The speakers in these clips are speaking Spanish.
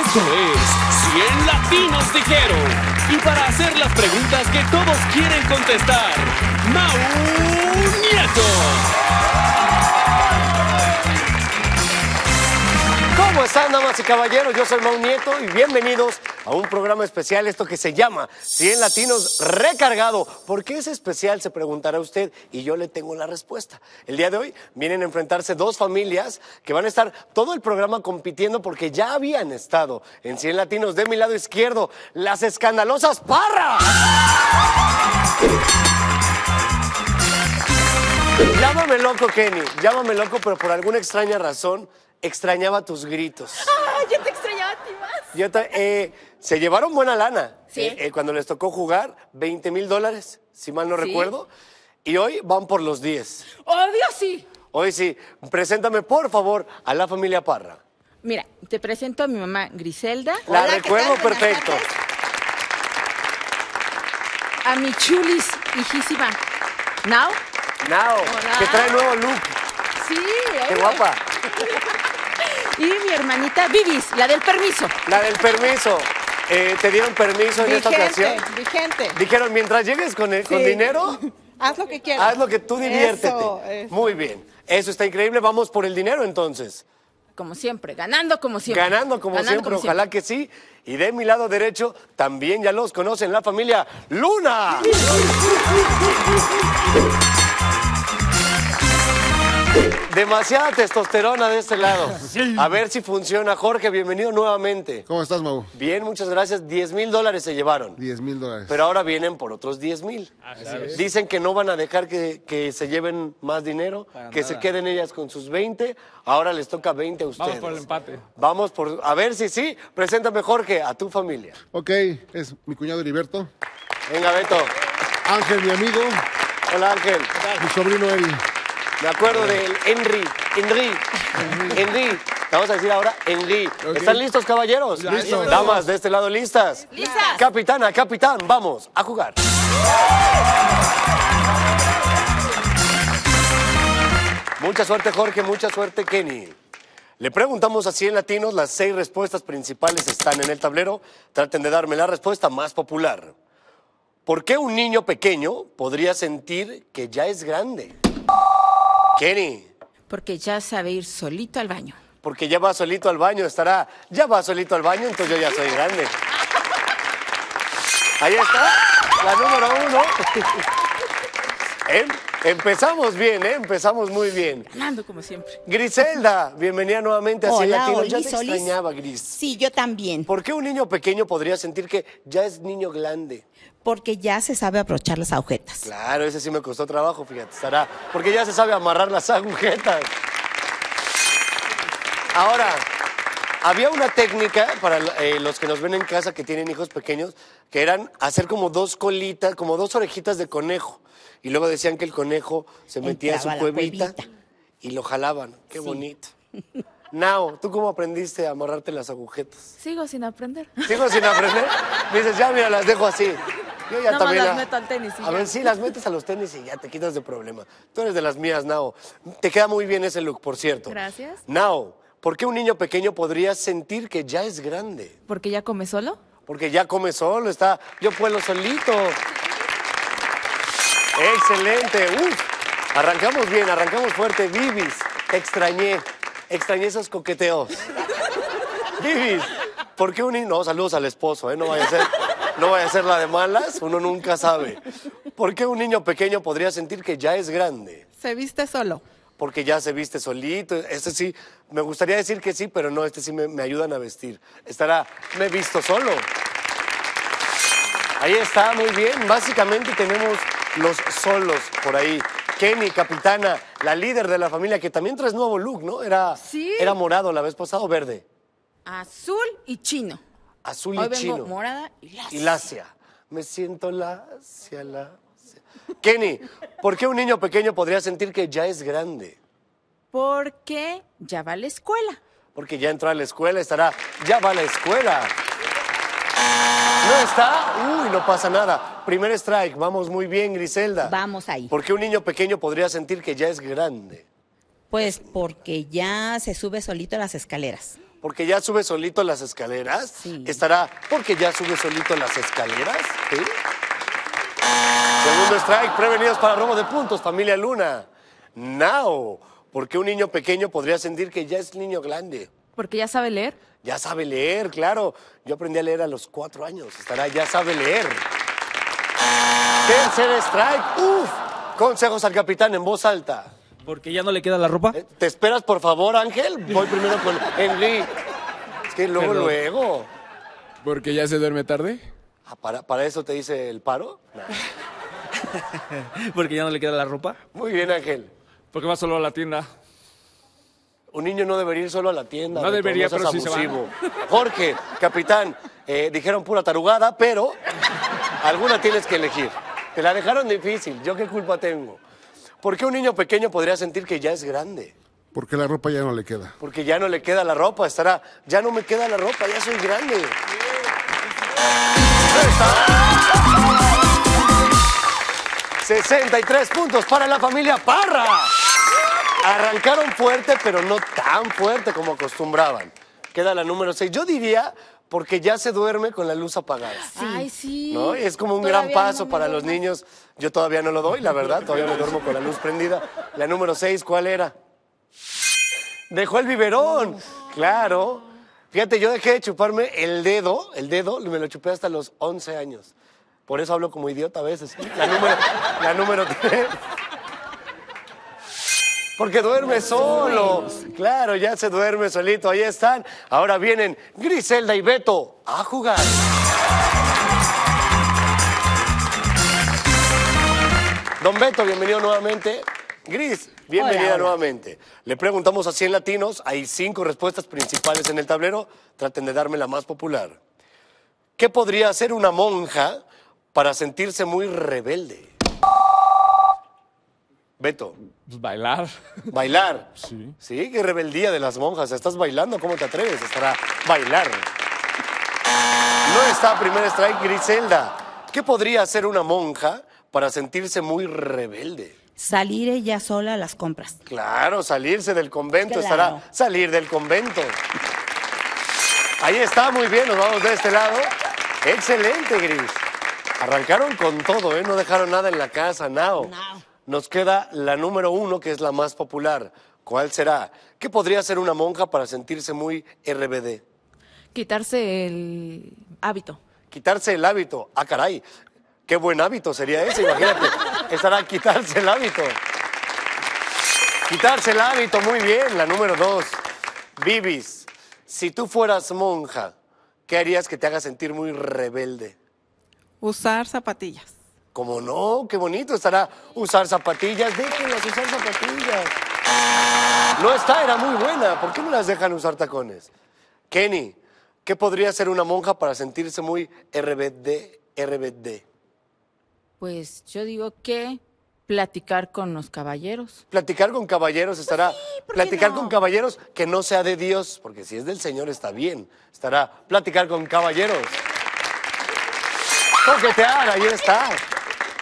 Esto es 100 latinos dijeron. Y para hacer las preguntas que todos quieren contestar, Mau Nieto. ¿Cómo están, damas y caballeros? Yo soy Mau Nieto y bienvenidos a un programa especial, esto que se llama 100 Latinos Recargado. ¿Por qué es especial? Se preguntará usted y yo le tengo la respuesta. El día de hoy vienen a enfrentarse dos familias que van a estar todo el programa compitiendo porque ya habían estado en 100 Latinos. De mi lado izquierdo, las escandalosas Parras. Llámame loco, Kenny. Llámame loco, pero por alguna extraña razón extrañaba tus gritos. ¡Ah, yo te extrañaba a ti más! Yo eh, se llevaron buena lana. Sí. Eh, eh, cuando les tocó jugar, 20 mil dólares, si mal no Sí. recuerdo. Y hoy van por los 10. ¡Obvio sí! Hoy sí, preséntame por favor a la familia Parra. Mira, te presento a mi mamá Griselda, La Hola, ¿qué recuerdo perfecto. a mi chulis hijísima, Now. Now, Hola. que trae nuevo look. Sí, Qué obvio. guapa. Y mi hermanita Vivis, la del permiso. La del permiso. Eh, ¿Te dieron permiso en esta ocasión? vigente. Dijeron, mientras llegues con, el- con dinero, Haz lo que quieras. haz lo que tú diviértete. Eso, eso. Muy bien. Eso está increíble. Vamos por el dinero entonces. Como siempre, ganando como siempre. Ganando como Ganando siempre, ojalá que sí. Y de mi lado derecho también ya los conocen, la familia Luna. Demasiada testosterona de este lado. A ver si funciona. Jorge, bienvenido nuevamente. ¿Cómo estás, Mau? Bien, muchas gracias. 10 mil dólares se llevaron. 10 mil dólares. Pero ahora vienen por otros 10 mil. Dicen que no van a dejar que, que se lleven más dinero, que se queden ellas con sus 20. Ahora les toca 20 a ustedes. Vamos por el empate. Vamos por, a ver si sí. Preséntame, Jorge, a tu familia. Ok, es mi cuñado Heriberto, Venga, Beto. Ángel, mi amigo, Hola, Ángel. mi sobrino Eri. Me acuerdo del Henry. Henry. Henry. Vamos a decir ahora Henry. ¿Están listos, caballeros? Listos. Damas, de este lado, ¿listas? ¡Listas! Capitana, capitán, vamos a jugar. Mucha suerte, Jorge, mucha suerte, Kenny. Le preguntamos a 100 latinos, las seis respuestas principales están en el tablero. Traten de darme la respuesta más popular. ¿Por qué un niño pequeño podría sentir que ya es grande? Kenny, Porque ya sabe ir solito al baño. porque ya va solito al baño, estará, ya va solito al baño, entonces yo ya soy grande. Ahí está, la número uno. Em- empezamos bien, ¿eh? Empezamos muy bien. Ganando como siempre. Griselda, bienvenida nuevamente a Cien Hola, Latinos. Ya te Olis. extrañaba, Gris. Sí, yo también. ¿Por qué un niño pequeño podría sentir que ya es niño grande? Porque ya se sabe abrochar las agujetas. Claro, ese sí me costó trabajo, fíjate, estará. Porque ya se sabe amarrar las agujetas. Ahora, había una técnica para eh, los que nos ven en casa que tienen hijos pequeños, que eran hacer como dos colitas, como dos orejitas de conejo. Y luego decían que el conejo se metía en su Entraba a la cuevita, cuevita. y lo jalaban. Qué Sí. bonito. Nao, ¿tú cómo aprendiste a amarrarte las agujetas? Sigo sin aprender. ¿Sigo sin aprender? Dices, ya mira, las dejo así. Yo ya Nada más también las la- meto al tenis y A ya. ver, sí, las metes a los tenis y ya te quitas de problema. Tú eres de las mías, Nao. Te queda muy bien ese look, por cierto. Gracias. Nao, ¿por qué un niño pequeño podría sentir que ya es grande? ¿Porque ya come solo? Porque ya come solo, está, yo puedo solito. Excelente, uf. Arrancamos bien, arrancamos fuerte. Vivis, te extrañé, extrañé esos coqueteos. Vivis, ¿por qué un niño? No, saludos al esposo, ¿eh? No vaya a ser, no vaya a ser la de malas, uno nunca sabe. ¿Por qué un niño pequeño podría sentir que ya es grande? Se viste solo. Porque ya se viste solito. Este sí, me gustaría decir que sí, pero no, este sí me, me ayudan a vestir. Estará, me he visto solo. Ahí está, muy bien. Básicamente tenemos los solos por ahí. Kenny, capitana, la líder de la familia, que también traes nuevo look, ¿no? Era, Sí. era morado la vez pasada o verde. Azul y chino. Azul Hoy y vengo chino. morada y lacia. Y lacia. Me siento lacia, lacia. Kenny, ¿por qué un niño pequeño podría sentir que ya es grande? Porque ya va a la escuela. Porque ya entró a la escuela, estará, ya va a la escuela. ¿No está? Uy, no pasa nada. Primer strike, vamos muy bien, Griselda. Vamos ahí. ¿Por qué un niño pequeño podría sentir que ya es grande? Pues porque ya se sube solito a las escaleras. Porque ya sube solito las escaleras. Sí. Estará porque ya sube solito las escaleras. ¿Sí? Segundo strike, prevenidos para robo de puntos, familia Luna. Now, porque un niño pequeño podría sentir que ya es niño grande. Porque ya sabe leer. Ya sabe leer, claro. Yo aprendí a leer a los cuatro años. Estará, ya sabe leer. Tercer strike. Uf. Consejos al capitán en voz alta. Porque ya no le queda la ropa. Eh, ¿Te esperas, por favor, Ángel? Voy primero con Henry. Es que luego, Perdón. luego. Porque ya se duerme tarde. Ah, ¿para, ¿Para eso te dice el paro? Nah. Porque ya no le queda la ropa. Muy bien, Ángel. Porque va solo a la tienda. Un niño no debería ir solo a la tienda. No debería, pero sí se va. abusivo. Jorge, capitán, eh, dijeron pura tarugada, pero alguna tienes que elegir. Te la dejaron difícil. ¿Yo qué culpa tengo? ¿Por qué un niño pequeño podría sentir que ya es grande? Porque la ropa ya no le queda. Porque ya no le queda la ropa, estará, ya no me queda la ropa, ya soy grande. Ahí está. 63 puntos para la familia Parra. Arrancaron fuerte, pero no tan fuerte como acostumbraban. Queda la número 6. Yo diría porque ya se duerme con la luz apagada. Ay, sí. ¿no? Es como un gran paso no para los niños. Yo todavía no lo doy, la verdad. Todavía me duermo con la luz prendida. La número 6, ¿cuál era? Dejó el biberón. Claro. Fíjate, yo dejé de chuparme el dedo, el dedo, me lo chupé hasta los 11 años. Por eso hablo como idiota a veces. La número, la número 3. Porque duerme solo. Claro, ya se duerme solito. Ahí están. Ahora vienen Griselda y Beto a jugar. Don Beto, bienvenido nuevamente. Gris, bienvenida Hola, hola. nuevamente. Le preguntamos a 100 latinos. Hay cinco respuestas principales en el tablero. Traten de darme la más popular. ¿Qué podría hacer una monja para sentirse muy rebelde? Beto, Pues bailar. bailar. Sí. Sí, qué rebeldía de las monjas. ¿Estás bailando? ¿Cómo te atreves? Estará bailar. No está primer strike Griselda. ¿Qué podría hacer una monja para sentirse muy rebelde? Salir ella sola a las compras. Claro, salirse del convento. Claro. Estará salir del convento. Ahí está, muy bien. Nos vamos de este lado. Excelente, Gris. Arrancaron con todo, ¿eh? No dejaron nada en la casa, Nao. No. Nos queda la número uno, que es la más popular. ¿Cuál será? ¿Qué podría hacer una monja para sentirse muy RBD? Quitarse el hábito. Quitarse el hábito. Ah, caray. Qué buen hábito sería ese, imagínate. Estará quitarse el hábito. Quitarse el hábito, muy bien. La número dos. Vivis, si tú fueras monja, ¿qué harías que te haga sentir muy rebelde? Usar zapatillas. Como no, qué bonito estará usar zapatillas. Déjenlas usar zapatillas. No está, era muy buena. ¿Por qué no las dejan usar tacones? Kenny, ¿qué podría hacer una monja para sentirse muy RBD, RBD? Pues yo digo que platicar con los caballeros. Platicar con caballeros estará. ¿por qué platicar no? con caballeros que no sea de Dios, porque si es del Señor está bien. Estará platicar con caballeros. Coquetear, ahí está.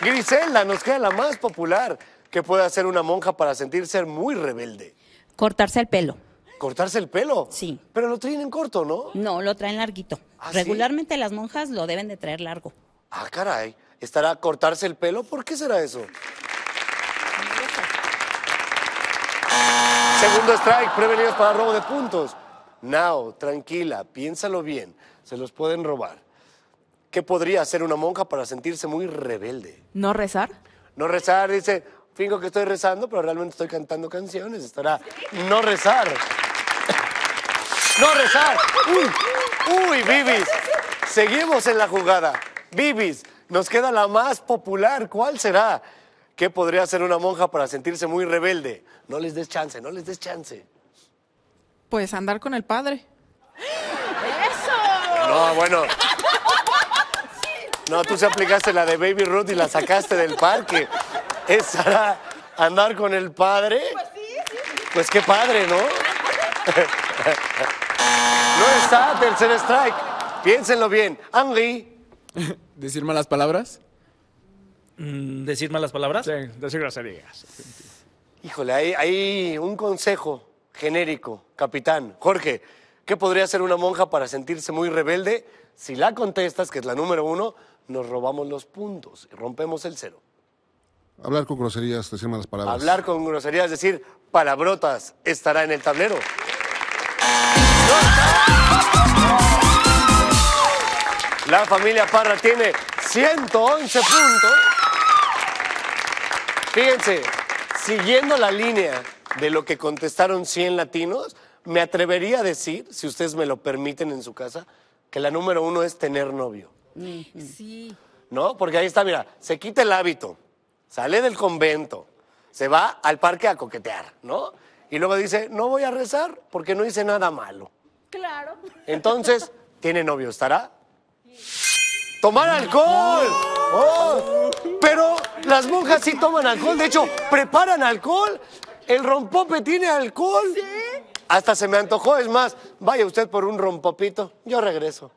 Griselda, nos queda la más popular. ¿Qué puede hacer una monja para sentirse muy rebelde? Cortarse el pelo. ¿Cortarse el pelo? Sí. Pero lo traen en corto, ¿no? No, lo traen larguito. ¿Ah, sí? Regularmente las monjas lo deben de traer largo. Ah, caray. ¿Estará cortarse el pelo? ¿Por qué será eso? Segundo strike, prevenidos para robo de puntos. Now, tranquila, piénsalo bien. Se los pueden robar. ¿Qué podría hacer una monja para sentirse muy rebelde? No rezar. No rezar, dice, fingo que estoy rezando, pero realmente estoy cantando canciones. Estará no rezar. no rezar. Uy, uy, Bibis. Seguimos en la jugada. Bibis, nos queda la más popular. ¿Cuál será? ¿Qué podría hacer una monja para sentirse muy rebelde? No les des chance, no les des chance. Pues andar con el padre. No, bueno. No, tú se aplicaste la de Baby Ruth y la sacaste del parque. ¿Es Sara andar con el padre? Pues sí, Pues qué padre, ¿no? No está, tercer strike. Piénsenlo bien. Henri, ¿Decir malas palabras? Mm, ¿Decir malas palabras? Sí, decir groserías. híjole, hay, hay un consejo genérico, capitán. Jorge, ¿Qué podría hacer una monja para sentirse muy rebelde? Si la contestas, que es la número uno, nos robamos los puntos y rompemos el cero. Hablar con groserías, decir malas palabras. Hablar con groserías, decir, palabrotas, estará en el tablero. La familia Parra tiene 111 puntos. Fíjense, siguiendo la línea de lo que contestaron 100 latinos, me atrevería a decir, si ustedes me lo permiten en su casa, que la número uno es tener novio. Sí. ¿no? Porque ahí está, mira, se quita el hábito, sale del convento, se va al parque a coquetear, ¿no? Y luego dice, no voy a rezar porque no hice nada malo. Claro. Entonces, tiene novio, ¿estará? ¡Tomar alcohol! ¡Oh! Pero las monjas sí toman alcohol, de hecho, preparan alcohol. El rompope tiene alcohol. Hasta se me antojó, es más, vaya usted por un rompopito, yo regreso.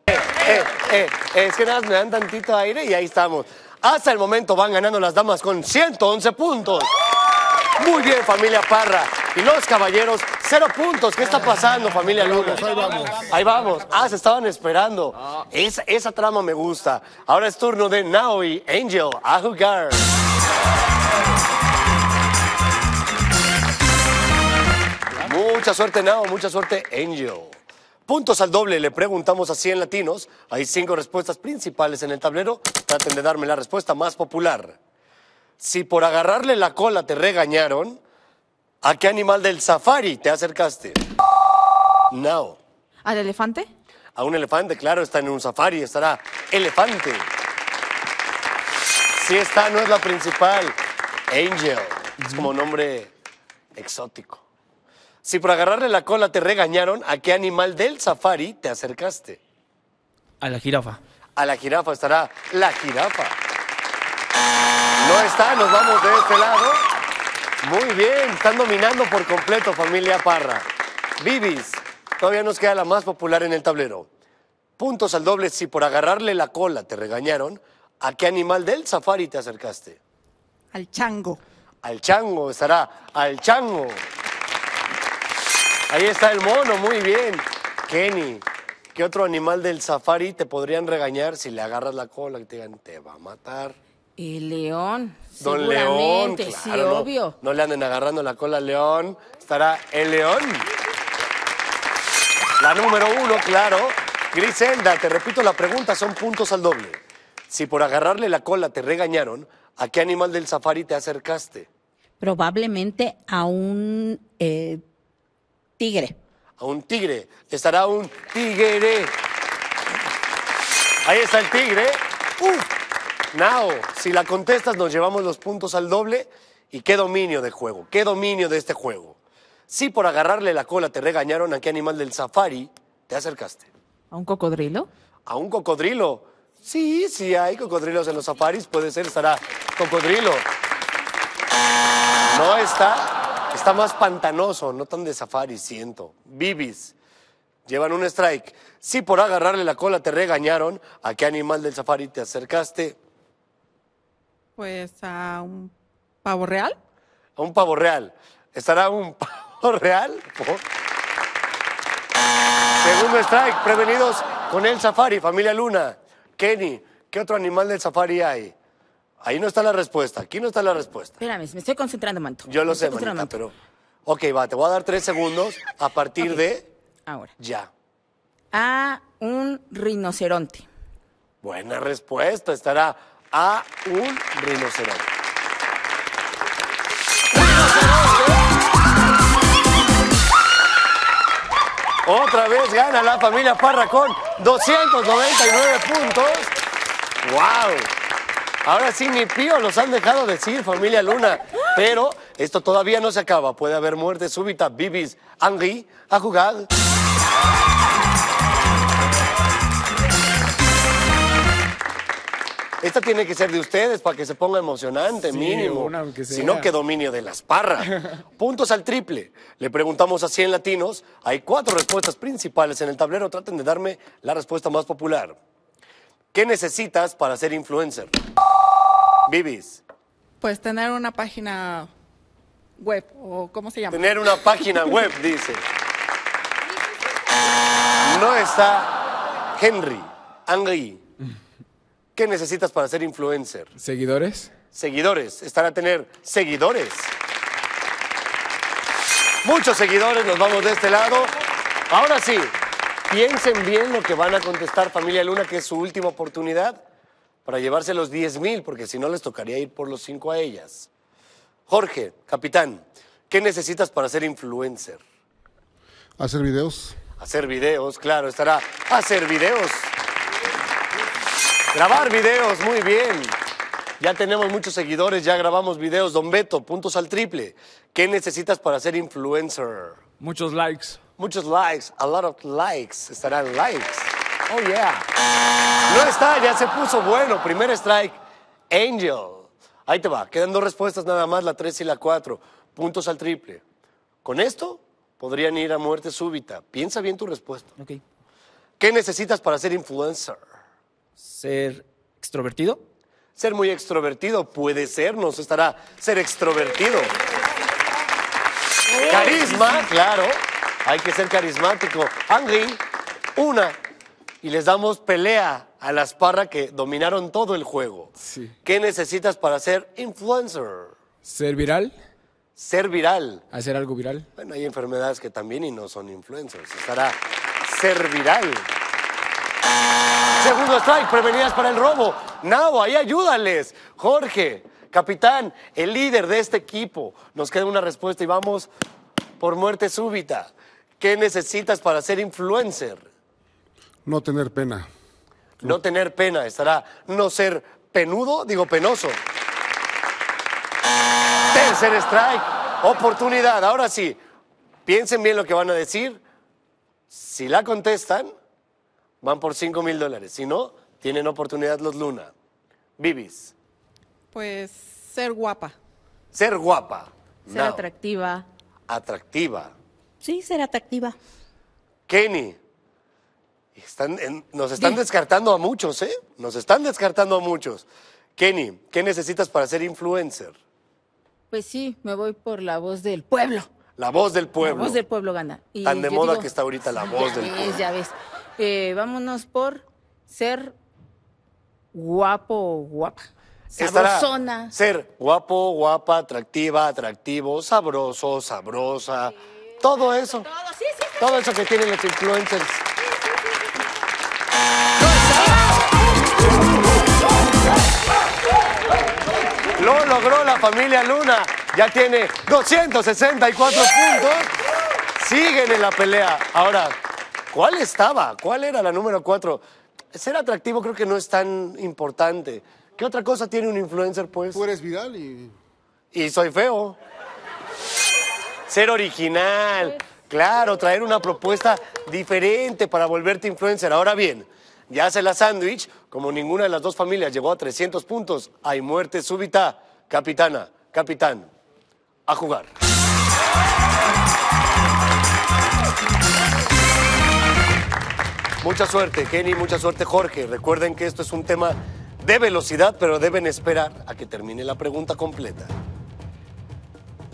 Eh, eh, eh, es que nada más me dan tantito aire y ahí estamos. Hasta el momento van ganando las damas con 111 puntos. Muy bien, familia Parra. Y los caballeros, cero puntos. ¿Qué está pasando, familia Luna? Ahí vamos. Ahí vamos. Ah, se estaban esperando. Esa, esa trama me gusta. Ahora es turno de Nao y Angel a jugar. Mucha suerte, Nao. Mucha suerte, Angel. Puntos al doble, le preguntamos a 100 latinos. Hay cinco respuestas principales en el tablero. Traten de darme la respuesta más popular. Si por agarrarle la cola te regañaron, ¿a qué animal del safari te acercaste? Nao. ¿Al elefante? A un elefante, claro, está en un safari, estará elefante. Si esta no es la principal, Angel. Es como nombre exótico. Si por agarrarle la cola te regañaron, ¿a qué animal del safari te acercaste? A la jirafa. A la jirafa estará la jirafa. No está, nos vamos de este lado. Muy bien, están dominando por completo familia Parra. Bibis, todavía nos queda la más popular en el tablero. Puntos al doble si por agarrarle la cola te regañaron, ¿a qué animal del safari te acercaste? Al chango. Al chango, estará al chango. Ahí está el mono, muy bien. Kenny, ¿qué otro animal del safari te podrían regañar si le agarras la cola y te digan, te va a matar? El león. Don León, claro, sí, no- obvio. No, le anden agarrando la cola al león. Estará el león. La número uno, claro. Griselda, te repito la pregunta, son puntos al doble. Si por agarrarle la cola te regañaron, ¿a qué animal del safari te acercaste? Probablemente a un eh, tigre. A un tigre. Estará un tigre. Ahí está el tigre. Uf. Nao, si la contestas nos llevamos los puntos al doble. ¿Y qué dominio de juego? ¿Qué dominio de este juego? Si por agarrarle la cola te regañaron, ¿a qué animal del safari te acercaste? ¿A un cocodrilo? ¿A un cocodrilo? Sí, sí hay cocodrilos en los safaris, puede ser, estará cocodrilo. No está, está más pantanoso, no tan de safari, siento. Bibis, llevan un strike. Si por agarrarle la cola te regañaron, ¿a qué animal del safari te acercaste? Pues a un pavo real. A un pavo real. ¿Estará un pavo real? Segundo strike, prevenidos con el safari, familia Luna. Kenny, ¿qué otro animal del safari hay? Ahí no está la respuesta, aquí no está la respuesta. Espérame, me estoy concentrando, Manto. Yo lo Me sé, manita, pero... Ok, va, te voy a dar tres segundos a partir de Ahora. ya. A un rinoceronte. Buena respuesta, estará a un rinoceronte. Otra vez gana la familia Parra con 299 puntos. ¡Wow! Ahora sí, ni pío los han dejado decir, familia Luna. Pero esto todavía no se acaba. Puede haber muerte súbita. Bibis, Angri, a jugar. Esta tiene que ser de ustedes para que se ponga emocionante, Sí, mínimo. Si no, que dominio de las parras. Puntos al triple. Le preguntamos a 100 latinos. Hay cuatro respuestas principales en el tablero. Traten de darme la respuesta más popular. ¿Qué necesitas para ser influencer? Bibis, Pues tener una página web o cómo se llama. tener una página web, dice. No está Henry. Henry. ¿Qué necesitas para ser influencer? ¿Seguidores? Seguidores. Están a tener seguidores. Muchos seguidores, nos vamos de este lado. Ahora sí, piensen bien lo que van a contestar familia Luna, que es su última oportunidad para llevarse los 10 mil, porque si no les tocaría ir por los 5 a ellas. Jorge, capitán, ¿qué necesitas para ser influencer? Hacer videos. Hacer videos, claro, estará hacer videos. Grabar videos, muy bien. Ya tenemos muchos seguidores, ya grabamos videos. Don Beto, puntos al triple. ¿Qué necesitas para ser influencer? Muchos likes. Muchos likes, a lot of likes. Estarán likes. Oh, yeah. No está, ya se puso bueno. Primer strike, Angel. Ahí te va, quedan dos respuestas nada más, la 3 y la 4. Puntos al triple. Con esto podrían ir a muerte súbita. Piensa bien tu respuesta. Ok. ¿Qué necesitas para ser influencer? Ser extrovertido. Ser muy extrovertido puede ser, nos estará ser extrovertido. Carisma, claro. Hay que ser carismático. Angry, una. Y les damos pelea a las parras que dominaron todo el juego. Sí. ¿Qué necesitas para ser influencer? ¿Ser viral? Ser viral. ¿Hacer algo viral? Bueno, hay enfermedades que también y no son influencers. Estará ser viral. Segundo strike, prevenidas para el robo. Nao, ahí ayúdales. Jorge, capitán, el líder de este equipo. Nos queda una respuesta y vamos por muerte súbita. ¿Qué necesitas para ser influencer? No tener pena. No tener pena, estará no ser penudo, digo penoso. Tercer strike, oportunidad. Ahora sí, piensen bien lo que van a decir. Si la contestan, van por 5 mil dólares. Si no, tienen oportunidad los Luna. Bibis, Pues ser guapa. ser guapa. Ser Now, atractiva. atractiva. Sí, ser atractiva. Kenny. Están en- nos están descartando a muchos, ¿eh? Nos están descartando a muchos. Kenny, ¿qué necesitas para ser influencer? Pues sí, me voy por la voz del pueblo. La voz del pueblo. La voz del pueblo gana. Y Tan de moda digo, que está ahorita la voz ya del ves, pueblo. Ya ves, Eh, vámonos por ser guapo o guapa. Sabrosona. Ser guapo, guapa, atractiva, atractivo, sabroso, sabrosa. Todo eso. Todo, sí, sí. Todo eso que tienen los influencers. Lo logró la familia Luna. Ya tiene 264 puntos. Siguen en la pelea. Ahora, ¿cuál estaba? ¿Cuál era la número 4? Ser atractivo creo que no es tan importante. ¿Qué otra cosa tiene un influencer, pues? Tú eres viral y Y soy feo. Ser original. Claro, traer una propuesta diferente para volverte influencer. Ahora bien, ya hace la sándwich, como ninguna de las dos familias llegó a 300 puntos, hay muerte súbita. Capitana, capitán, a jugar. Mucha suerte, Kenny, mucha suerte, Jorge. Recuerden que esto es un tema de velocidad, pero deben esperar a que termine la pregunta completa.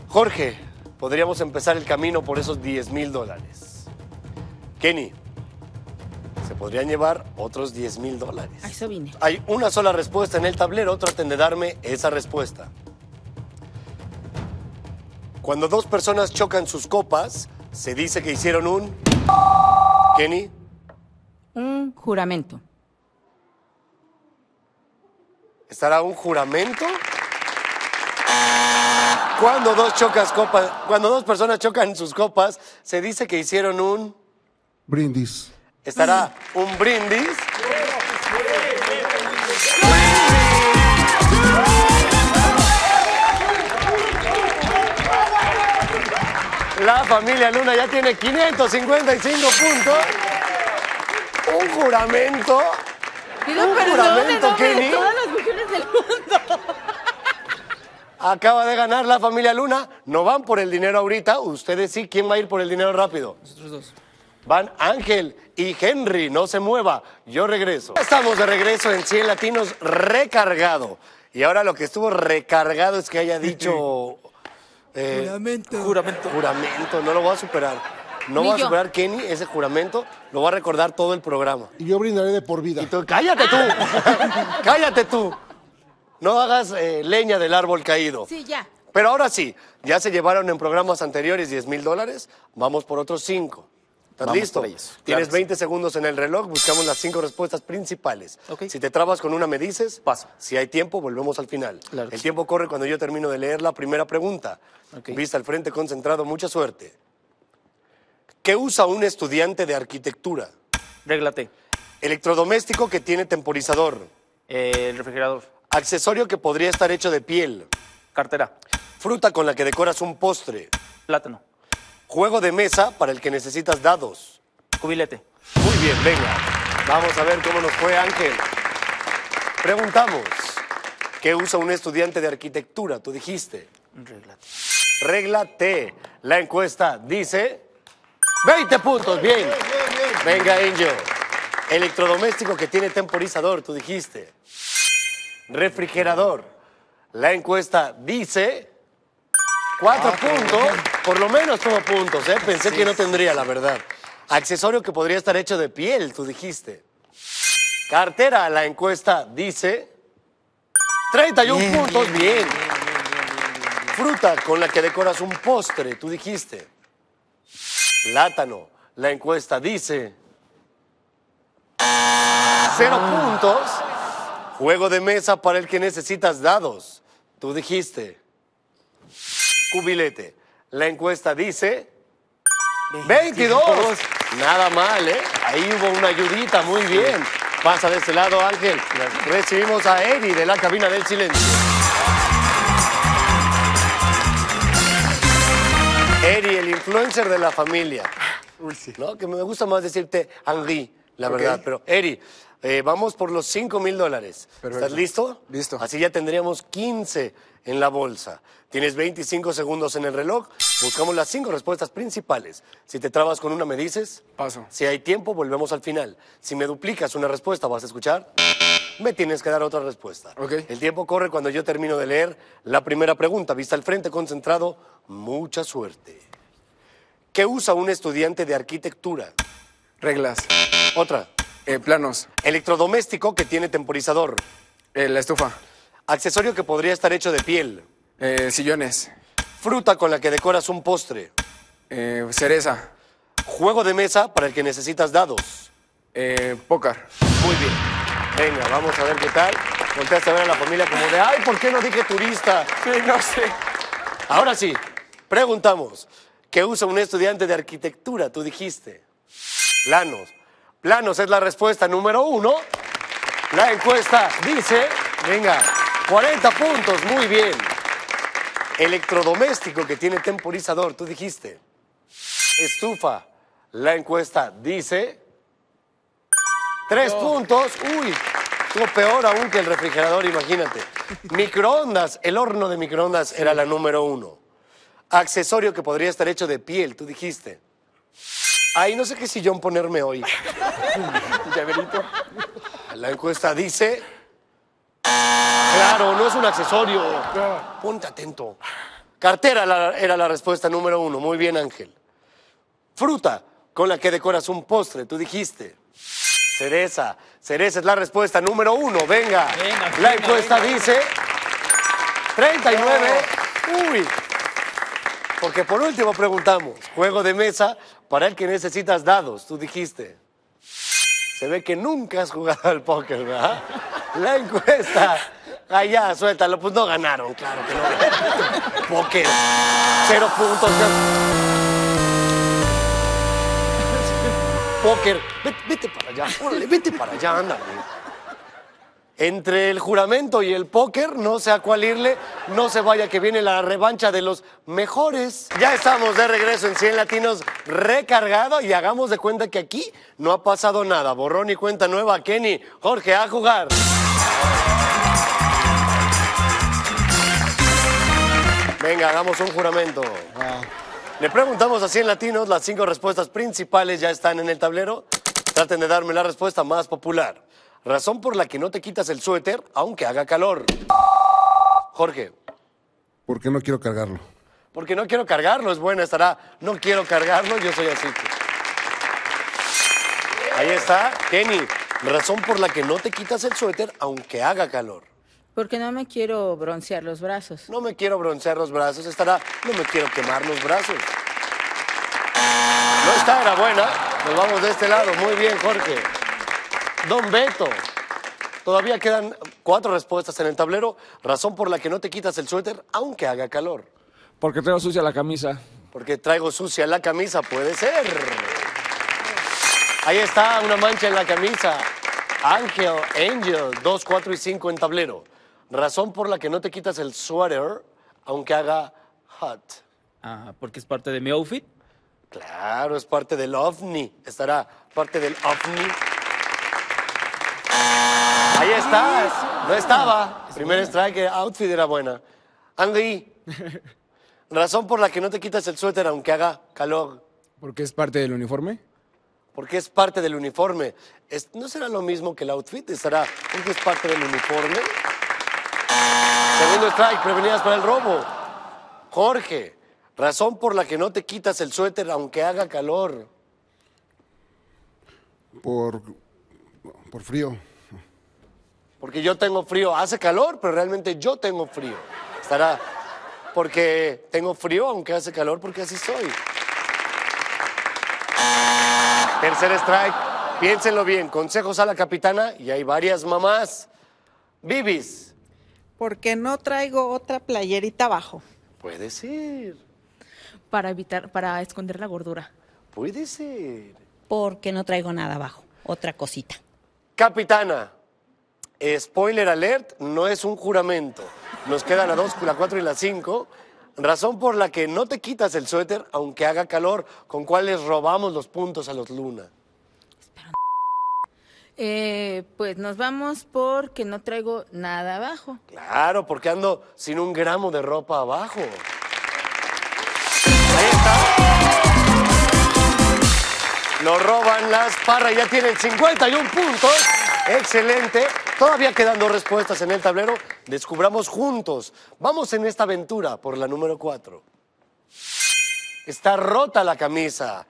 Jorge, podríamos empezar el camino por esos 10 mil dólares. Kenny, se podrían llevar otros 10 mil dólares. A eso vine. Hay una sola respuesta en el tablero, traten de darme esa respuesta. Cuando dos personas chocan sus copas, se dice que hicieron un... Kenny, Un juramento. ¿estará un juramento? Cuando dos, chocas copas, cuando dos personas chocan sus copas, se dice que hicieron un... brindis. ¿Estará un brindis? La familia Luna ya tiene 555 puntos. Un juramento. Pido Un perdón juramento, Kenny. de todas las mujeres del mundo. Acaba de ganar la familia Luna. No van por el dinero ahorita. Ustedes sí. ¿Quién va a ir por el dinero rápido? Nosotros dos. Van Ángel y Henry, no se mueva, yo regreso. Estamos de regreso en 100 Latinos recargado. Y ahora lo que estuvo recargado es que haya dicho... eh, Juramento. juramento, no lo voy a superar. No Ni va a yo. superar Kenny ese juramento, lo va a recordar todo el programa. Y yo brindaré de por vida. Y tú, cállate tú, cállate tú. No hagas eh, leña del árbol caído. Sí, ya. Pero ahora sí, ya se llevaron en programas anteriores 10 mil dólares, vamos por otros 5. ¿Estás Vamos listo? Claro Tienes sí. 20 segundos en el reloj, buscamos las cinco respuestas principales. Si te trabas con una, me dices. Paso. Si hay tiempo, volvemos al final. Claro el sí. tiempo corre cuando yo termino de leer la primera pregunta. Vista al frente, concentrado, mucha suerte. ¿Qué usa un estudiante de arquitectura? Regla T. Electrodoméstico que tiene temporizador. Eh, el refrigerador. Accesorio que podría estar hecho de piel. Cartera. Fruta con la que decoras un postre. Plátano. Juego de mesa para el que necesitas dados. Cubilete. Muy bien, venga. Vamos a ver cómo nos fue Ángel. Preguntamos, ¿qué usa un estudiante de arquitectura? Tú dijiste. Regla T. Regla T. La encuesta dice 20 puntos, bien. Venga, Angel. Electrodoméstico que tiene temporizador, tú dijiste. Refrigerador. La encuesta dice 4 puntos. Por lo menos tuvo puntos, ¿eh? Pensé que no tendría, la verdad. Accesorio que podría estar hecho de piel, tú dijiste. Cartera, la encuesta dice 31 puntos, bien. Fruta con la que decoras un postre, tú dijiste. Plátano, la encuesta dice. Cero puntos. Juego de mesa para el que necesitas dados, tú dijiste. Cubilete, la encuesta dice. 22. Nada mal, ¿eh? Ahí hubo una ayudita, muy bien. Pasa de este lado, Ángel. Recibimos a Eri de la cabina del silencio. Eri, el influencer de la familia. ¿no? Que me gusta más decirte Henri, la verdad. Pero, Eri, eh, vamos por los 5 mil dólares. ¿Estás listo? Listo. Así ya tendríamos 15 en la bolsa. Tienes 25 segundos en el reloj. Buscamos las cinco respuestas principales. Si te trabas con una, me dices. Paso. Si hay tiempo, volvemos al final. Si me duplicas una respuesta, ¿vas a escuchar? Me tienes que dar otra respuesta. Ok. El tiempo corre cuando yo termino de leer la primera pregunta. Vista al frente, concentrado. Mucha suerte. ¿Qué usa un estudiante de arquitectura? Reglas. Otra. Eh, planos. Electrodoméstico que tiene temporizador. Eh, la estufa. Accesorio que podría estar hecho de piel. Eh, sillones. Fruta con la que decoras un postre. Eh, cereza. Juego de mesa para el que necesitas dados. Eh, pócar. Muy bien. Venga, vamos a ver qué tal. Volteaste a ver a la familia como de, ay, ¿por qué no dije turista? Sí, no sé. Ahora sí, preguntamos, ¿qué usa un estudiante de arquitectura? Tú dijiste. Planos. Planos es la respuesta número uno. La encuesta dice, venga, 40 puntos, muy bien. Electrodoméstico que tiene temporizador, tú dijiste. Estufa. La encuesta dice, tres puntos. Uy, estuvo peor aún que el refrigerador, imagínate. Microondas, el horno de microondas era la número uno. Accesorio que podría estar hecho de piel, tú dijiste. Ay, no sé qué sillón ponerme hoy. Llaverito. La encuesta dice. Claro, no es un accesorio. Ponte atento. Cartera la- era la respuesta número uno. Muy bien, Ángel. Fruta con la que decoras un postre, tú dijiste. Cereza. Cereza es la respuesta número uno. Venga. Venga, la venga, encuesta dice. 39. Uy. Porque por último preguntamos, juego de mesa para el que necesitas dados, tú dijiste. Se ve que nunca has jugado al póker, ¿verdad? La encuesta. Allá, suéltalo, pues no ganaron, claro que no. Póker. Cero puntos. Póker. Vete, vete para allá, órale, vete para allá, ándale. Entre el juramento y el póker, no sé a cuál irle, no se vaya que viene la revancha de los mejores. Ya estamos de regreso en 100 Latinos recargado y hagamos de cuenta que aquí no ha pasado nada. Borrón y cuenta nueva, Kenny. Jorge, a jugar. Venga, hagamos un juramento. Le preguntamos a 100 latinos, las cinco respuestas principales ya están en el tablero. Traten de darme la respuesta más popular. Razón por la que no te quitas el suéter aunque haga calor. Jorge, ¿Por qué no quiero cargarlo? Porque no quiero cargarlo, es buena, estará, no quiero cargarlo, yo soy así. Ahí está, Kenny, razón por la que no te quitas el suéter aunque haga calor. Porque no me quiero broncear los brazos. No me quiero broncear los brazos, estará, no me quiero quemar los brazos. No está, era buena. Nos vamos de este lado. Muy bien, Jorge. Don Beto. Todavía quedan cuatro respuestas en el tablero. Razón por la que no te quitas el suéter, aunque haga calor. Porque traigo sucia la camisa. Porque traigo sucia la camisa, puede ser. Ahí está, una mancha en la camisa. Ángel, Angel, 2, 4 y 5 en tablero. Razón por la que no te quitas el suéter, aunque haga hot. Ah, porque es parte de mi outfit. Claro, es parte del ovni. Estará parte del ovni. Ahí está. No estaba. Primer strike, outfit era buena. Andy, razón por la que no te quitas el suéter aunque haga calor. Porque es parte del uniforme. Porque es parte del uniforme. Es- ¿No será lo mismo que el outfit? ¿Estará porque es parte del uniforme? Segundo strike, prevenidas para el robo. Jorge, razón por la que no te quitas el suéter aunque haga calor. Por, por frío. Porque yo tengo frío. Hace calor, pero realmente yo tengo frío. Estará porque tengo frío aunque hace calor, porque así soy. Tercer strike. Piénsenlo bien. Consejos a la capitana y hay varias mamás. Bibis. Porque no traigo otra playerita abajo. Puede ser. Para evitar, para esconder la gordura. Puede ser. Porque no traigo nada abajo. Otra cosita. Capitana. Spoiler alert, no es un juramento. Nos quedan la 2, la 4 y la 5. Razón por la que no te quitas el suéter aunque haga calor, con cuáles robamos los puntos a los Luna. Eh, pues nos vamos porque no traigo nada abajo. Claro, porque ando sin un gramo de ropa abajo. Ahí está. Lo roban las parras, ya tienen 51 puntos. Excelente. Todavía quedan dos respuestas en el tablero. Descubramos juntos. Vamos en esta aventura por la número 4. Está rota la camisa.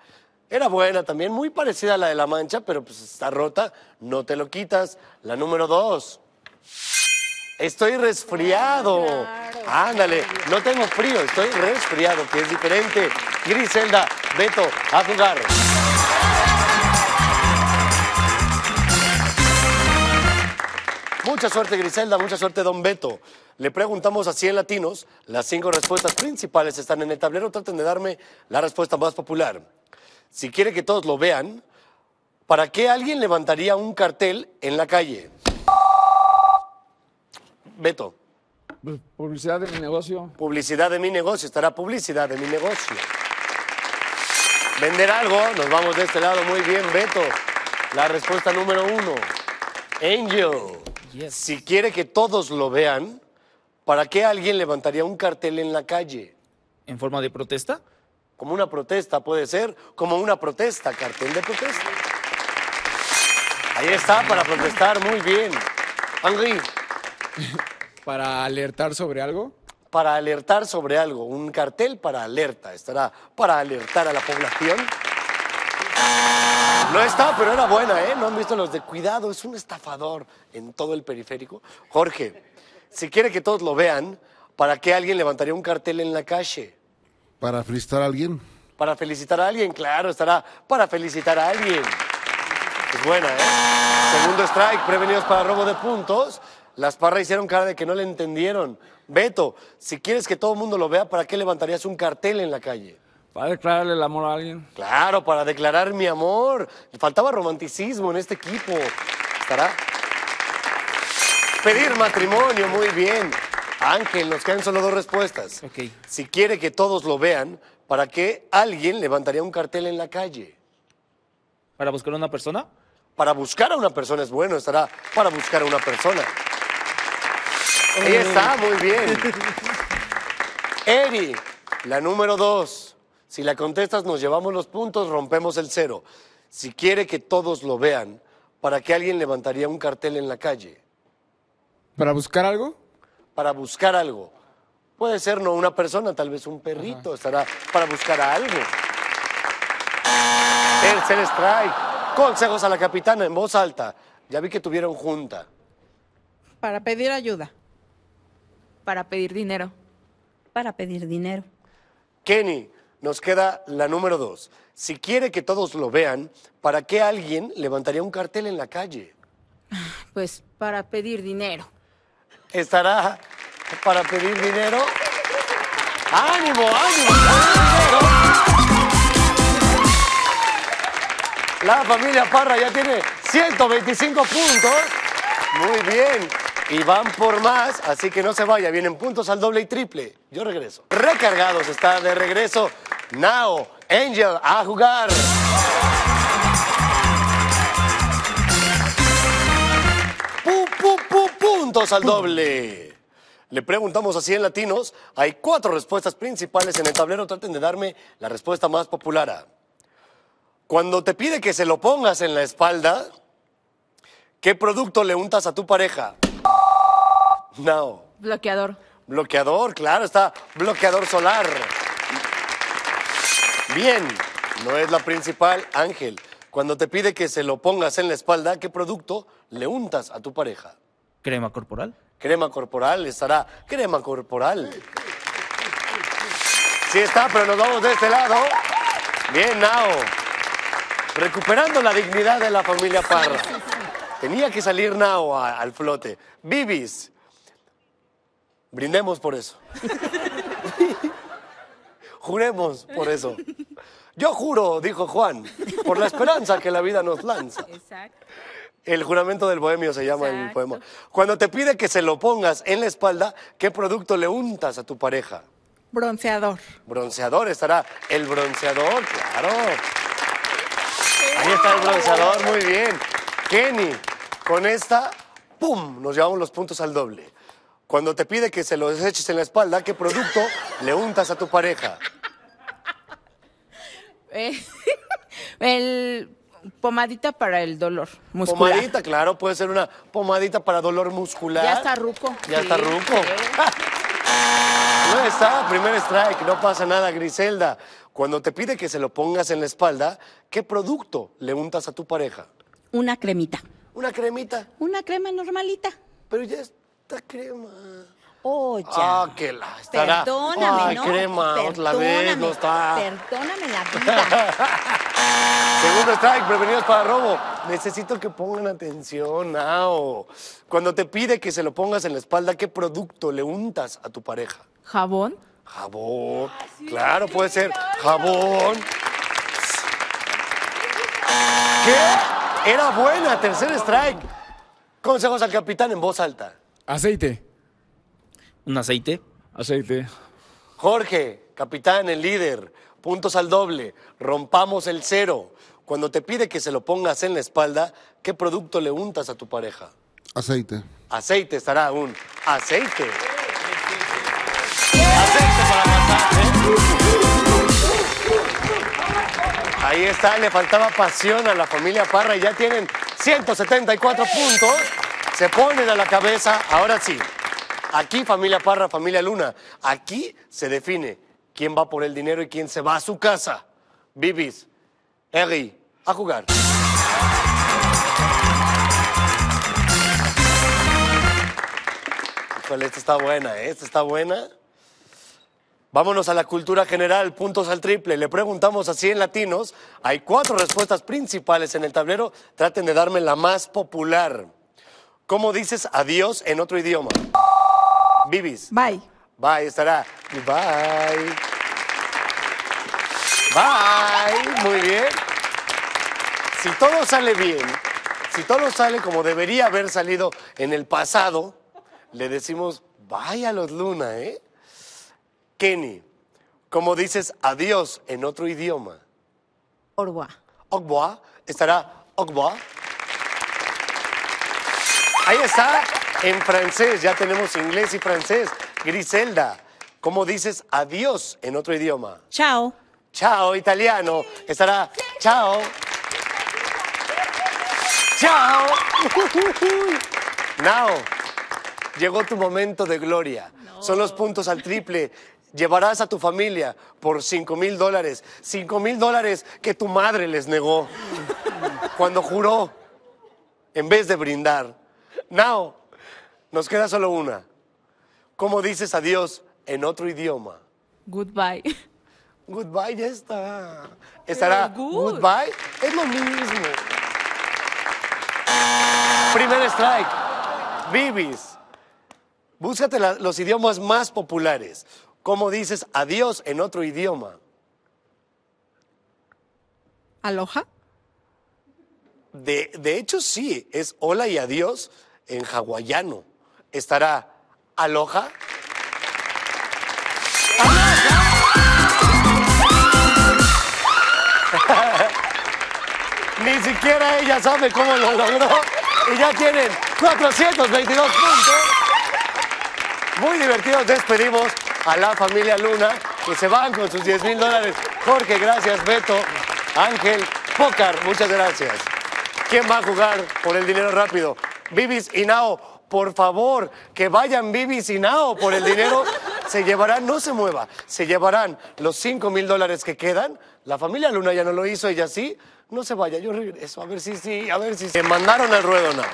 Era buena también, muy parecida a la de la mancha, pero pues está rota. No te lo quitas. La número 2. Estoy resfriado. Ándale, no tengo frío, estoy resfriado, que es diferente. Griselda, Beto, a jugar. Mucha suerte, Griselda, mucha suerte, don Beto. Le preguntamos a 100 latinos, las cinco respuestas principales están en el tablero, traten de darme la respuesta más popular. Si quiere que todos lo vean, ¿para qué alguien levantaría un cartel en la calle? Beto. Pues, publicidad de mi negocio. Publicidad de mi negocio, estará publicidad de mi negocio. Vender algo, nos vamos de este lado, muy bien, Beto. La respuesta número uno. Angel, si quiere que todos lo vean, ¿para qué alguien levantaría un cartel en la calle? ¿En forma de protesta? Como una protesta puede ser, como una protesta, cartel de protesta. Ahí está, para protestar, muy bien. Henry, Para alertar sobre algo. para alertar sobre algo, un cartel para alerta, estará para alertar a la población. No está, pero era buena, ¿eh? ¿No han visto los de cuidado? Es un estafador en todo el periférico. Jorge, si quiere que todos lo vean, ¿para qué alguien levantaría un cartel en la calle? Para felicitar a alguien. Para felicitar a alguien, claro, estará para felicitar a alguien. Es buena, ¿eh? Segundo strike, prevenidos para robo de puntos. Las parras hicieron cara de que no le entendieron. Beto, si quieres que todo el mundo lo vea, ¿para qué levantarías un cartel en la calle? Para declararle el amor a alguien. Claro, para declarar mi amor. Faltaba romanticismo en este equipo. ¿Estará? Pedir matrimonio, muy bien. Ángel, nos quedan solo dos respuestas. Ok. Si quiere que todos lo vean, ¿para qué alguien levantaría un cartel en la calle? ¿Para buscar a una persona? Para buscar a una persona es bueno, estará para buscar a una persona. Ahí está, muy bien. Eri, la número dos. Si la contestas, nos llevamos los puntos, rompemos el cero. Si quiere que todos lo vean, ¿para qué alguien levantaría un cartel en la calle? Para buscar algo. Para buscar algo. Puede ser no una persona, tal vez un perrito, estará para buscar a algo. Tercer strike. Consejos a la capitana en voz alta. Ya vi que tuvieron junta. Para pedir ayuda. Para pedir dinero. Para pedir dinero. Kenny, nos queda la número dos. Si quiere que todos lo vean, ¿para qué alguien levantaría un cartel en la calle? Pues para pedir dinero. ¿Estará para pedir dinero? ¡Ánimo, ánimo! ánimo! La familia Parra ya tiene 125 puntos. Muy bien. Y van por más, así que no se vaya. Vienen puntos al doble y triple. Yo regreso. Recargados está de regreso. Now, Angel, a jugar. Pu, pu, pu, puntos al doble. Le preguntamos así en latinos. Hay cuatro respuestas principales en el tablero. Traten de darme la respuesta más popular. Cuando te pide que se lo pongas en la espalda, ¿qué producto le untas a tu pareja? No. Bloqueador. Bloqueador, claro, está bloqueador solar. Bien, no es la principal, Ángel. Cuando te pide que se lo pongas en la espalda, ¿qué producto le untas a tu pareja? Crema corporal. Crema corporal, estará crema corporal. Sí está, pero nos vamos de este lado. Bien, Nao. Recuperando la dignidad de la familia Parra. Tenía que salir Nao a- al flote. Bibis. Brindemos por eso. Juremos por eso. Yo juro, dijo Juan, por la esperanza que la vida nos lanza. Exacto. El juramento del bohemio se llama el poema. Cuando te pide que se lo pongas en la espalda, ¿qué producto le untas a tu pareja? Bronceador. Bronceador, estará el bronceador, claro. Ahí está el bronceador, muy bien. Kenny, con esta, ¡pum! Nos llevamos los puntos al doble. Cuando te pide que se los eches en la espalda, ¿qué producto le untas a tu pareja? Eh, el pomadita para el dolor muscular. Pomadita, claro, puede ser una pomadita para dolor muscular. Ya está ruco. Ya Sí, está ruco. sí. No está, primer strike, no pasa nada, Griselda. Cuando te pide que se lo pongas en la espalda, ¿qué producto le untas a tu pareja? Una cremita. Una cremita, Una crema normalita. pero ya está crema. Oh, ya. Ah, que la estará. Perdóname, Ay, ¿no? crema, otra vez no está. Perdóname la vida. Segundo strike, prevenidos para robo. Necesito que pongan atención, Nao. Cuando te pide que se lo pongas en la espalda, ¿qué producto le untas a tu pareja? Jabón. Jabón. Claro, puede ser jabón. ¿Qué? Era buena, tercer strike. Consejos al capitán en voz alta. Aceite. Un aceite. Aceite. Jorge, capitán, el líder, puntos al doble, rompamos el cero. Cuando te pide que se lo pongas en la espalda, ¿qué producto le untas a tu pareja? Aceite. Aceite estará un aceite. Aceite para masaje. Ahí está, le faltaba pasión a la familia Parra y ya tienen 174 puntos. Se ponen a la cabeza. Ahora sí, aquí familia Parra, familia Luna, aquí se define quién va por el dinero y quién se va a su casa. Bibis, Eri, a jugar. Esta está buena, ¿eh? Esta está buena. Vámonos a la cultura general, puntos al triple. Le preguntamos así en latinos. Hay cuatro respuestas principales en el tablero. Traten de darme la más popular. ¿Cómo dices adiós en otro idioma? Bibis. Bye. Bye, estará. Bye. Bye. Muy bien. Si todo sale bien, si todo sale como debería haber salido en el pasado, le decimos, vaya los Luna, ¿eh? Kenny, ¿cómo dices adiós en otro idioma? Orwa. Ogboa, estará Ogboa. Ahí está, en francés, ya tenemos inglés y francés. Griselda, ¿cómo dices adiós en otro idioma? Chao. Chao, italiano, estará chao. Chao. Now, Llegó tu momento de gloria. Son los puntos al triple. Llevarás a tu familia por 5 mil dólares. 5 mil dólares que tu madre les negó cuando juró en vez de brindar. Now, nos queda solo una. ¿Cómo dices adiós en otro idioma? Goodbye. Goodbye ya está. Estará good. goodbye. Es lo mismo. Primer strike. Bibis. Búscate la- los idiomas más populares. ¿Cómo dices adiós en otro idioma? ¿Aloha? De, de hecho, sí, es hola y adiós en hawaiano. Estará aloha. Ni siquiera ella sabe cómo lo logró. Y ya tienen 422 puntos. Muy divertidos. Despedimos a la familia Luna, que se van con sus 10 mil dólares. Jorge, gracias. Beto, Ángel, Pócar, muchas gracias. ¿Quién va a jugar por el dinero rápido? Bibis y Nao, por favor, que vayan Bibis y Nao por el dinero. Se llevarán, no se mueva, se llevarán los 5 mil dólares que quedan. La familia Luna ya no lo hizo, ella sí. No se vaya, yo regreso, a ver si sí, a ver si sí. Te mandaron al ruedo, Nao.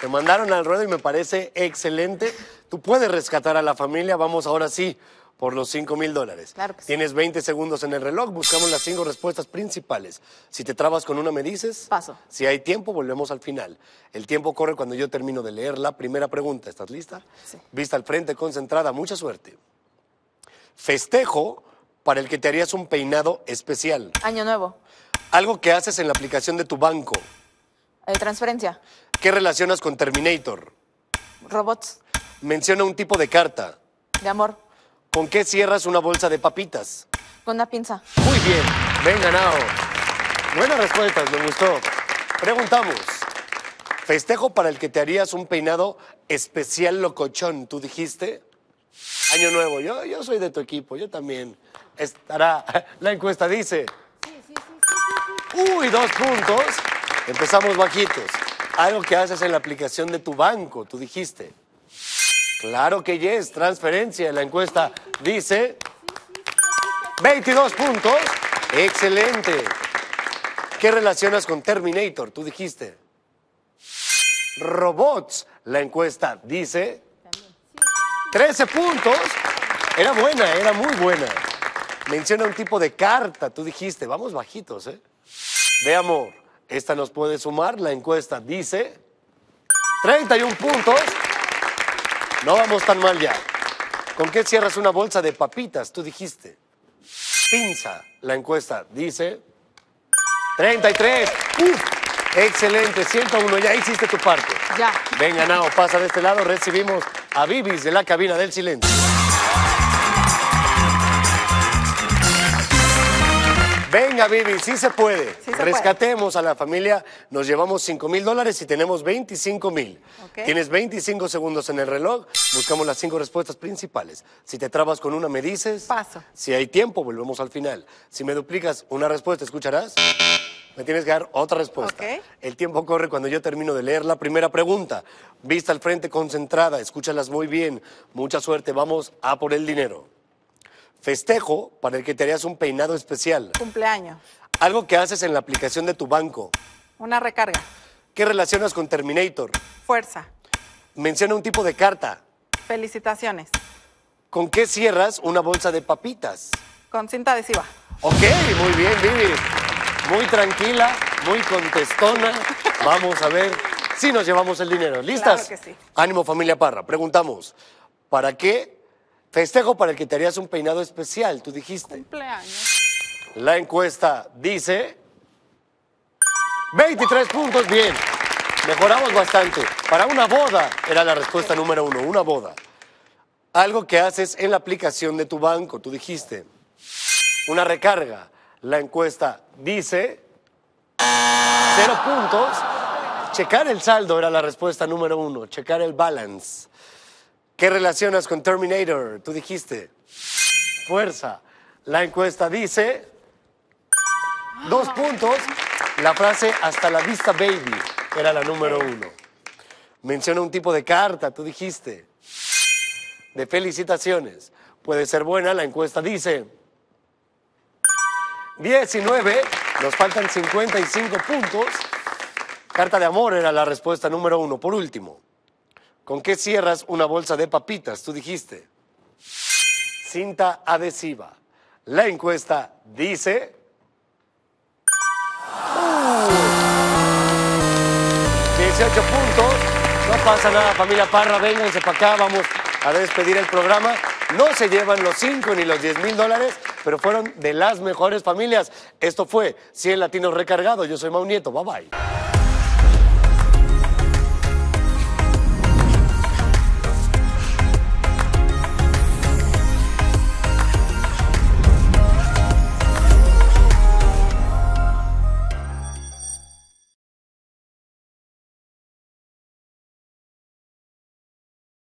Te mandaron al ruedo y me parece excelente. Tú puedes rescatar a la familia, vamos ahora sí por los 5 mil dólares. Claro que sí. Tienes 20 segundos en el reloj, buscamos las cinco respuestas principales. Si te trabas con una, me dices. Paso. Si hay tiempo, volvemos al final. El tiempo corre cuando yo termino de leer la primera pregunta. ¿Estás lista? Sí. Vista al frente, concentrada, mucha suerte. Festejo para el que te harías un peinado especial. Año nuevo. Algo que haces en la aplicación de tu banco. Eh, transferencia. ¿Qué relacionas con Terminator? Robots. Menciona un tipo de carta. De amor. ¿Con qué cierras una bolsa de papitas? Con una pinza. Muy bien, venga, Nao. Buenas respuestas, me gustó. Preguntamos. Festejo para el que te harías un peinado especial locochón, ¿tú dijiste? Año nuevo, yo, yo soy de tu equipo, yo también. Estará, la encuesta dice. Uy, dos puntos. Empezamos bajitos. Algo que haces en la aplicación de tu banco, tú dijiste. Claro que yes, transferencia. La encuesta dice 22 puntos. Excelente. ¿Qué relacionas con Terminator? Tú dijiste. Robots. La encuesta dice 13 puntos. Era buena, era muy buena. Menciona un tipo de carta. Tú dijiste. Vamos bajitos, ¿eh? De amor. Esta nos puede sumar. La encuesta dice 31 puntos. No vamos tan mal ya. ¿Con qué cierras una bolsa de papitas? Tú dijiste. Pinza. La encuesta dice 33. ¡Uf! Excelente, 101. Ya hiciste tu parte. Ya. Venga, Nao, pasa de este lado. Recibimos a Bibis de la cabina del silencio. Venga, Bibi, sí se puede. Sí se puede. Rescatemos a la familia, nos llevamos 5 mil dólares y tenemos 25 mil. Ok. Tienes 25 segundos en el reloj, buscamos las cinco respuestas principales. Si te trabas con una, me dices. Paso. Si hay tiempo, volvemos al final. Si me duplicas una respuesta, ¿escucharás? Me tienes que dar otra respuesta. El tiempo corre cuando yo termino de leer la primera pregunta. Vista al frente, concentrada, escúchalas muy bien. Mucha suerte, vamos a por el dinero. Festejo para el que te harías un peinado especial. Cumpleaños. Algo que haces en la aplicación de tu banco. Una recarga. ¿Qué relacionas con Terminator? Fuerza. Menciona un tipo de carta. Felicitaciones. ¿Con qué cierras una bolsa de papitas? Con cinta adhesiva. Ok, muy bien, Vivi. Muy tranquila, muy contestona. Vamos a ver si nos llevamos el dinero. ¿Listas? Claro que sí. Ánimo, familia Parra. Preguntamos, ¿para qué festejo para el que te harías un peinado especial? Tú dijiste. Cumpleaños. La encuesta dice 23 puntos, bien. Mejoramos bastante. Para una boda era la respuesta número uno, una boda. Algo que haces en la aplicación de tu banco, tú dijiste. Una recarga. La encuesta dice cero puntos. Checar el saldo era la respuesta número uno, checar el balance. ¿Qué relacionas con Terminator? Tú dijiste. Fuerza. La encuesta dice Dos puntos. La frase hasta la vista, baby, era la número uno. Menciona un tipo de carta, tú dijiste. de felicitaciones. Puede ser buena, la encuesta dice 19, nos faltan 55 puntos. Carta de amor era la respuesta número uno. Por último, ¿con qué cierras una bolsa de papitas? Tú dijiste. Cinta adhesiva. La encuesta dice... ¡Uh! 18 puntos. No pasa nada, familia Parra, vénganse para acá, vamos a despedir el programa. No se llevan los 5 ni los 10 mil dólares, pero fueron de las mejores familias. Esto fue 100 Latinos Recargados. Yo soy Mau Nieto, bye bye.